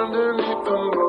underneath the moon.